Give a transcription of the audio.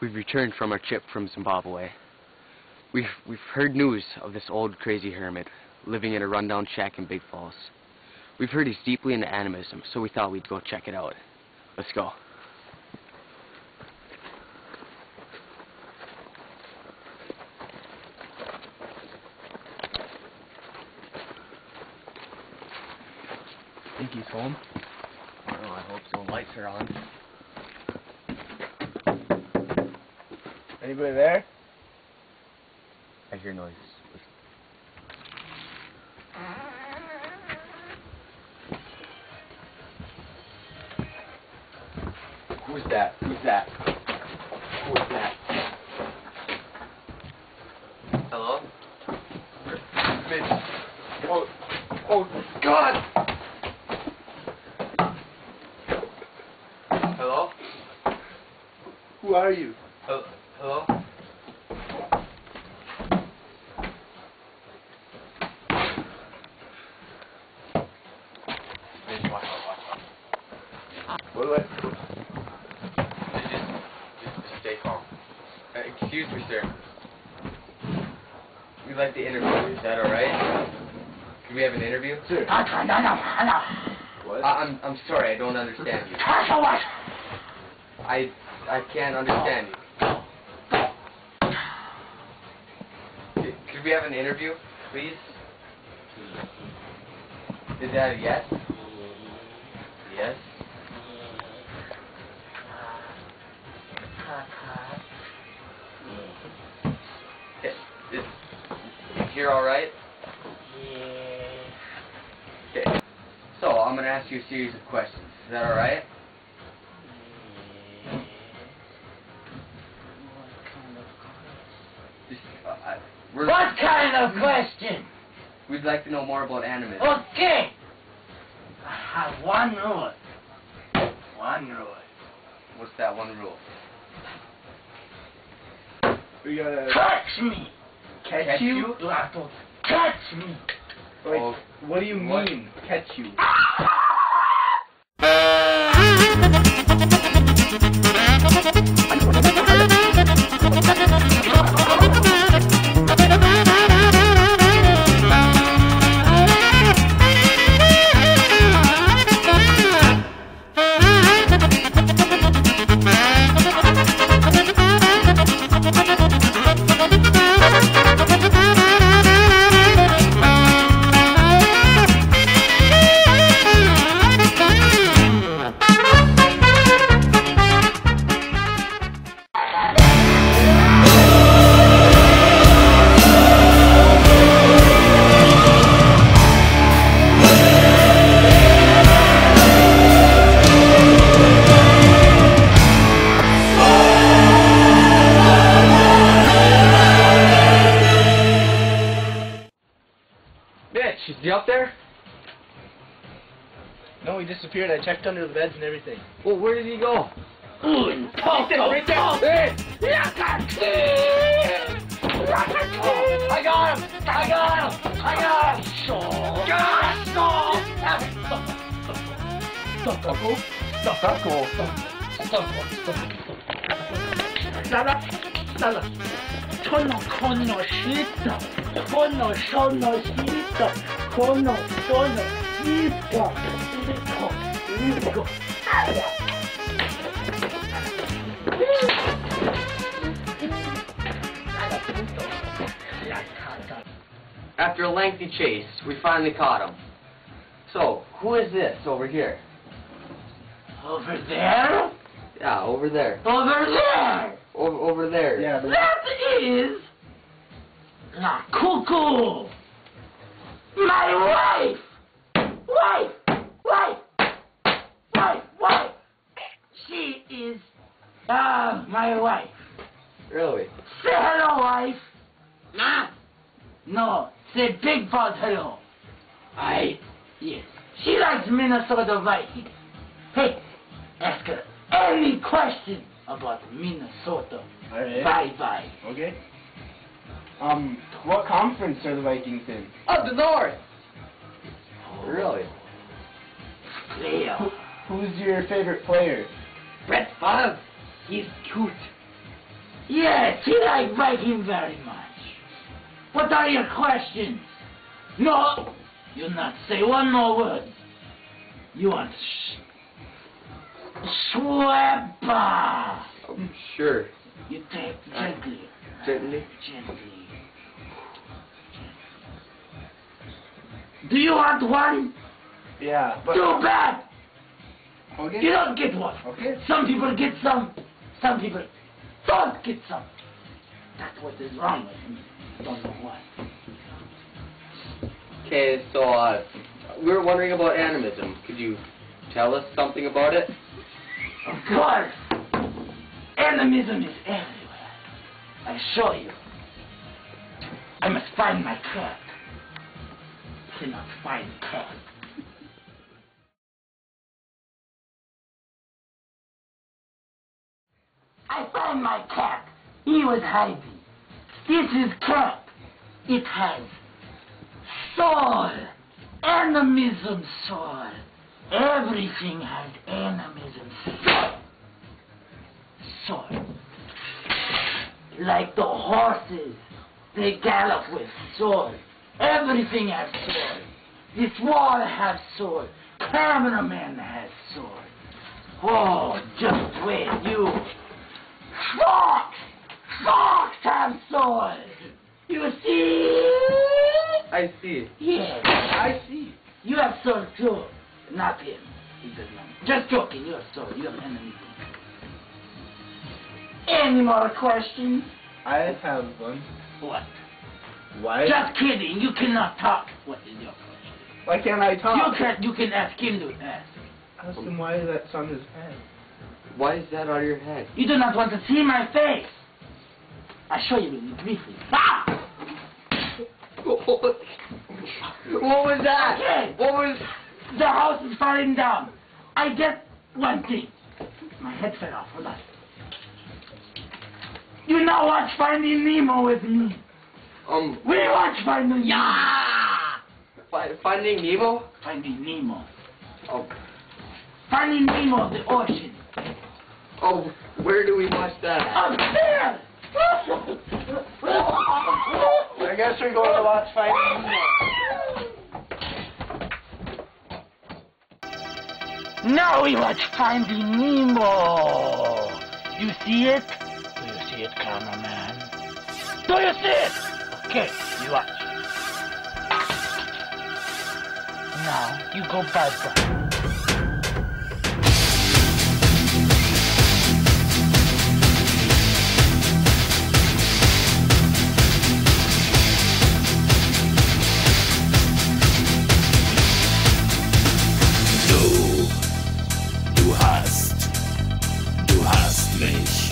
We've returned from our trip from Zimbabwe. We've, we've heard news of this old crazy hermit living in a rundown shack in Big Falls. We've heard he's deeply into animism, so we thought we'd go check it out. Let's go. Think he's home? I I hope so. Lights are on. Anybody there? I hear noise. Who's that? Who's that? Who's that? Hello? Mitch. Oh, oh, God! Hello? Who are you? Hel- Hello? Mitch, watch out, watch out. What do I? Just, just, just stay calm. Uh, excuse me, sir. We'd like to interview you. Is that alright? Can we have an interview? Sir. I, I'm, I'm sorry, I don't understand you. I, I can't understand you. Could we have an interview, please? Is that a yes? Yes? Okay, Is, is here alright? Yeah. Okay. So, I'm gonna ask you a series of questions. Is that alright? Just, uh, I, we're, What kind of question? We'd like to know more about anime. Okay. I have one rule. One rule. What's that one rule? We gotta Catch me. catch, Catch you? you? You have to catch me. Wait, Oh, what do you what? mean, catch you? Ah! Disappeared. I checked under the beds and everything. Well, where did he go? Un poco. Right there. Yakaki! Yakaki! I got him! I got him! I got him! Stucco? Stucco. Stala, stala. Tono conoscito, conosciuto, cono, cono, lico, lico, lico. After a lengthy chase, we finally caught him. So, who is this over here? Over there? Yeah, over there. Over there! Over, over there. Yeah, but That is La Cuckoo! My wife! Wife! Wife! Wife! Wife! She is uh, my wife. Really? Say hello, wife. Nah. No, say big bad hello. I, yes. She likes Minnesota Vikings. Hey, ask her any question about Minnesota. Alright. Bye bye. Okay. Um, what conference are the Vikings in? Up the north! Really? Leo. Who's your favorite player? Brett Favre. He's cute. Yes, he liked Viking very much. What are your questions? No, you not say one more word. You want sh- Schwepper. Um, sure. You take Uh, gently. Gently. Gently. Do you want one? Yeah, but Too bad. Okay. You don't get one. Okay. Some people get some. Some people don't get some. That's what is wrong with me. I don't know why. Okay, so uh, we were wondering about animism. Could you tell us something about it? Of course. Animism is everywhere. I show you. I must find my cat. Cannot find cat. I found my cat. He was hiding. This is cat. It has soul. Animism soul. Everything has animism soul. Soul. Like the horses, they gallop with soul. Everything has soul. This wall has soul. Cameraman has soul. Oh, just wait, you. Fox! Fox have soul. You see? I see. Yes, I see. You have soul too. Not him. He does not. Just joking. You have soul. You have enemy. Any more questions? I have one. What? Why? Just kidding. You cannot talk. What is your question? Why can't I talk? You can. You can ask him to ask. Ask him why that's on his head. Why is that on your head? You do not want to see my face. I show you briefly. Ah! what was that? Okay. What was? The house is falling down. I get one thing. My head fell off. Hold on. You now watch Finding Nemo with me. Um, We watch Finding yeah. Fi- Finding Nemo. Finding Nemo. Oh, Finding Nemo, the ocean. Oh, where do we watch that? Up there! I guess we're going to watch Finding Nemo. Now we watch Finding Nemo. You see it? Do you see it, cameraman? Do you see it? Okay, you watch. Now you go bye bye. Madness.